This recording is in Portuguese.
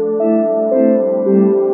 Música